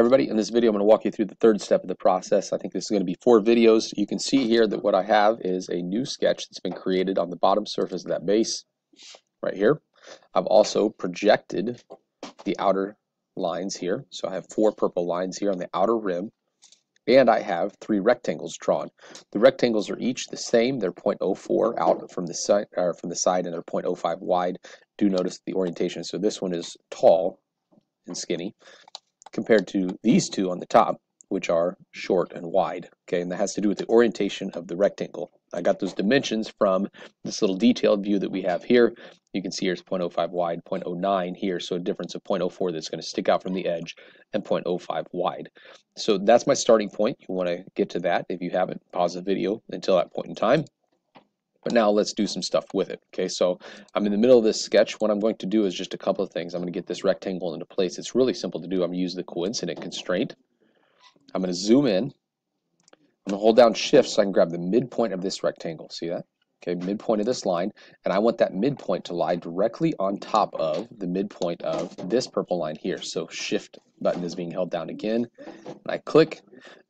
everybody, in this video I'm going to walk you through the third step of the process. I think this is going to be four videos. You can see here that what I have is a new sketch that's been created on the bottom surface of that base right here. I've also projected the outer lines here. So I have four purple lines here on the outer rim and I have three rectangles drawn. The rectangles are each the same. They're 0.04 out from the side, from the side, and they're 0.05 wide. Do notice the orientation. So this one is tall and skinny compared to these two on the top, which are short and wide. Okay, and that has to do with the orientation of the rectangle. I got those dimensions from this little detailed view that we have here. You can see here's 0.05 wide, 0.09 here, so a difference of 0.04 that's going to stick out from the edge, and 0.05 wide. So that's my starting point. You want to get to that. If you haven't, pause the video until that point in time. But now let's do some stuff with it. Okay, so I'm in the middle of this sketch. What I'm going to do is just a couple of things. I'm going to get this rectangle into place. It's really simple to do. I'm going to use the coincident constraint. I'm going to zoom in. I'm going to hold down shift so I can grab the midpoint of this rectangle. See that? Okay, midpoint of this line. And I want that midpoint to lie directly on top of the midpoint of this purple line here. So shift button is being held down again. And I click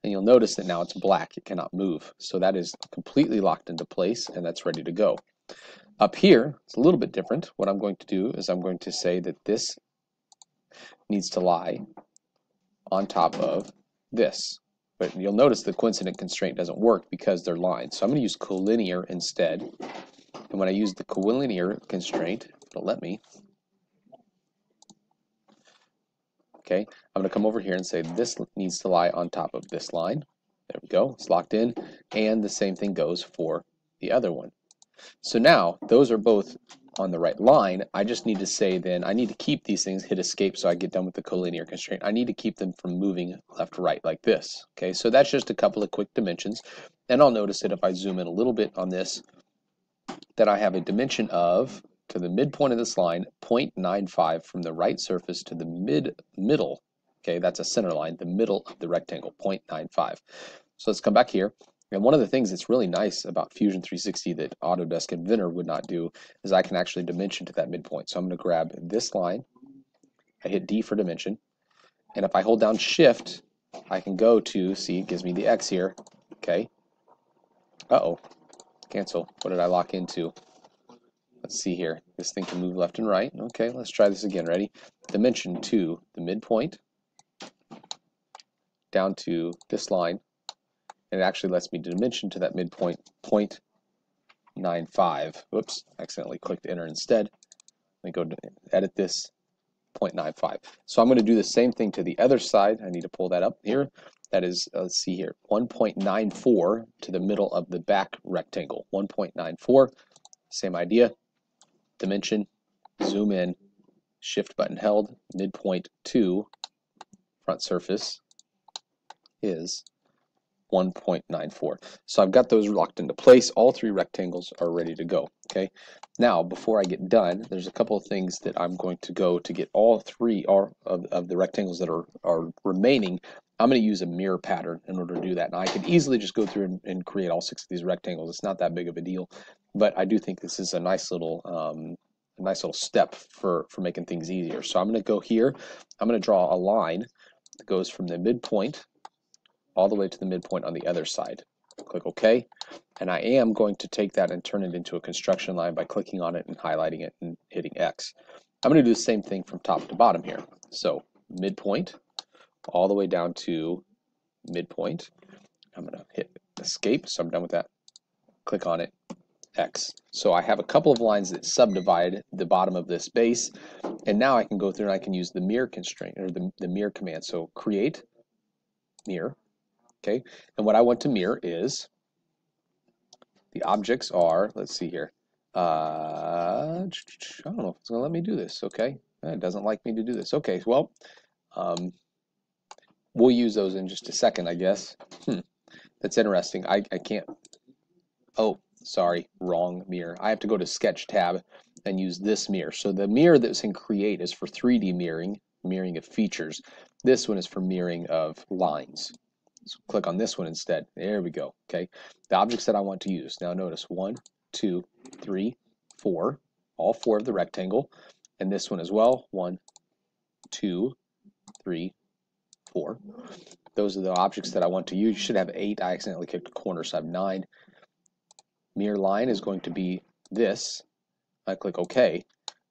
and you'll notice that now it's black. It cannot move. So that is completely locked into place and that's ready to go. Up here, it's a little bit different. What I'm going to do is I'm going to say that this needs to lie on top of this. But you'll notice the coincident constraint doesn't work because they're lines. So I'm going to use collinear instead. And when I use the collinear constraint, it'll let me. Okay, I'm going to come over here and say this needs to lie on top of this line. There we go, it's locked in. And the same thing goes for the other one. So now, those are both on the right line, I just need to say then, I need to keep these things, hit escape so I get done with the collinear constraint. I need to keep them from moving left right like this. Okay, so that's just a couple of quick dimensions. And I'll notice that if I zoom in a little bit on this, that I have a dimension of, to the midpoint of this line, 0.95 from the right surface to the mid middle. Okay, that's a center line, the middle of the rectangle, 0.95. So let's come back here. And one of the things that's really nice about Fusion 360 that Autodesk Inventor would not do is I can actually dimension to that midpoint. So I'm going to grab this line, I hit D for dimension, and if I hold down Shift, I can go to, see, it gives me the X here, okay. Uh-oh, cancel. What did I lock into? Let's see here. This thing can move left and right. Okay, let's try this again. Ready? Dimension to the midpoint, down to this line, and it actually lets me dimension to that midpoint 0.95. Whoops, accidentally clicked enter instead. Let me go to edit this 0.95. So I'm going to do the same thing to the other side. I need to pull that up here. That is, uh, let's see here, 1.94 to the middle of the back rectangle. 1.94, same idea. Dimension, zoom in, shift button held, midpoint 2, front surface is 1.94. So I've got those locked into place. All three rectangles are ready to go. Okay. Now, before I get done, there's a couple of things that I'm going to go to get all three of, of the rectangles that are, are remaining. I'm going to use a mirror pattern in order to do that. Now, I could easily just go through and, and create all six of these rectangles. It's not that big of a deal, but I do think this is a nice little um, a nice little step for, for making things easier. So I'm going to go here. I'm going to draw a line that goes from the midpoint all the way to the midpoint on the other side. Click OK, and I am going to take that and turn it into a construction line by clicking on it and highlighting it and hitting X. I'm going to do the same thing from top to bottom here. So midpoint all the way down to midpoint. I'm going to hit escape, so I'm done with that. Click on it, X. So I have a couple of lines that subdivide the bottom of this base, and now I can go through and I can use the mirror constraint, or the, the mirror command. So create, mirror, Okay, and what I want to mirror is the objects are, let's see here, uh, I don't know if it's going to let me do this, okay? It doesn't like me to do this. Okay, well, um, we'll use those in just a second, I guess. Hmm, that's interesting. I, I can't, oh, sorry, wrong mirror. I have to go to Sketch tab and use this mirror. So the mirror that's in Create is for 3D mirroring, mirroring of features. This one is for mirroring of lines. So click on this one instead. There we go. Okay. The objects that I want to use. Now notice one, two, three, four. All four of the rectangle. And this one as well. One, two, three, four. Those are the objects that I want to use. You should have eight. I accidentally kicked a corner, so I have nine. Mirror line is going to be this. I click OK.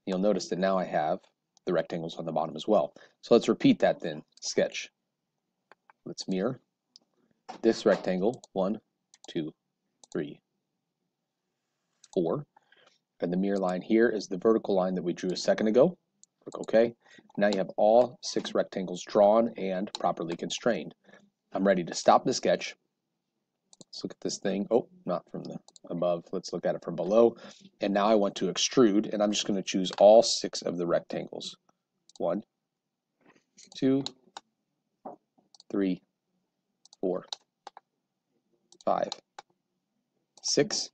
You'll notice that now I have the rectangles on the bottom as well. So let's repeat that then. Sketch. Let's mirror this rectangle. One, two, three, four. And the mirror line here is the vertical line that we drew a second ago. Click OK. Now you have all six rectangles drawn and properly constrained. I'm ready to stop the sketch. Let's look at this thing. Oh, not from the above. Let's look at it from below. And now I want to extrude, and I'm just going to choose all six of the rectangles. One, two, three, four, five, six.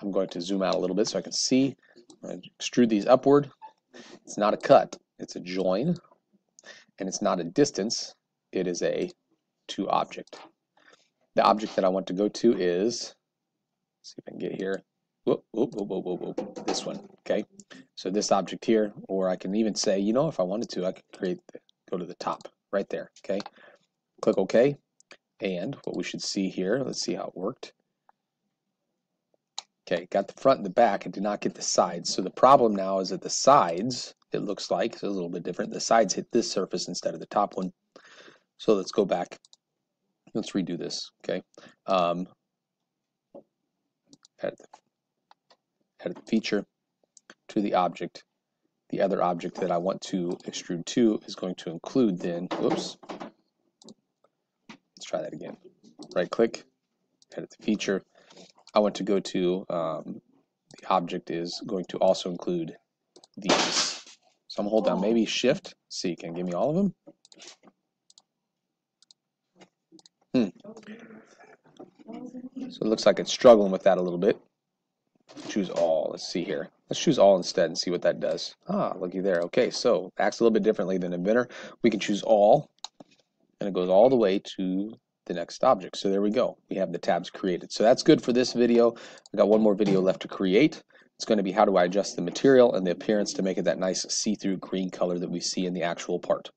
I'm going to zoom out a little bit so I can see. I extrude these upward. It's not a cut, it's a join. And it's not a distance, it is a to object. The object that I want to go to is, see if I can get here, whoop, whoop, whoop, whoop, whoop, whoop, this one, okay? So this object here, or I can even say, you know, if I wanted to, I could create, go to the top, right there, okay? Click OK, and what we should see here, let's see how it worked. Okay, got the front and the back and did not get the sides. So the problem now is that the sides, it looks like, it's a little bit different. The sides hit this surface instead of the top one. So let's go back. Let's redo this, okay? Um, edit, the, edit the feature to the object. The other object that I want to extrude to is going to include then, whoops, let's try that again. Right click, edit the feature. I want to go to, um, the object is going to also include these. So I'm gonna hold down maybe shift, see, can give me all of them? Hmm. So it looks like it's struggling with that a little bit. Choose all, let's see here. Let's choose all instead and see what that does. Ah, looky there. Okay, so acts a little bit differently than Inventor. We can choose all, and it goes all the way to the next object. So there we go. We have the tabs created. So that's good for this video. I got one more video left to create. It's going to be how do I adjust the material and the appearance to make it that nice see-through green color that we see in the actual part.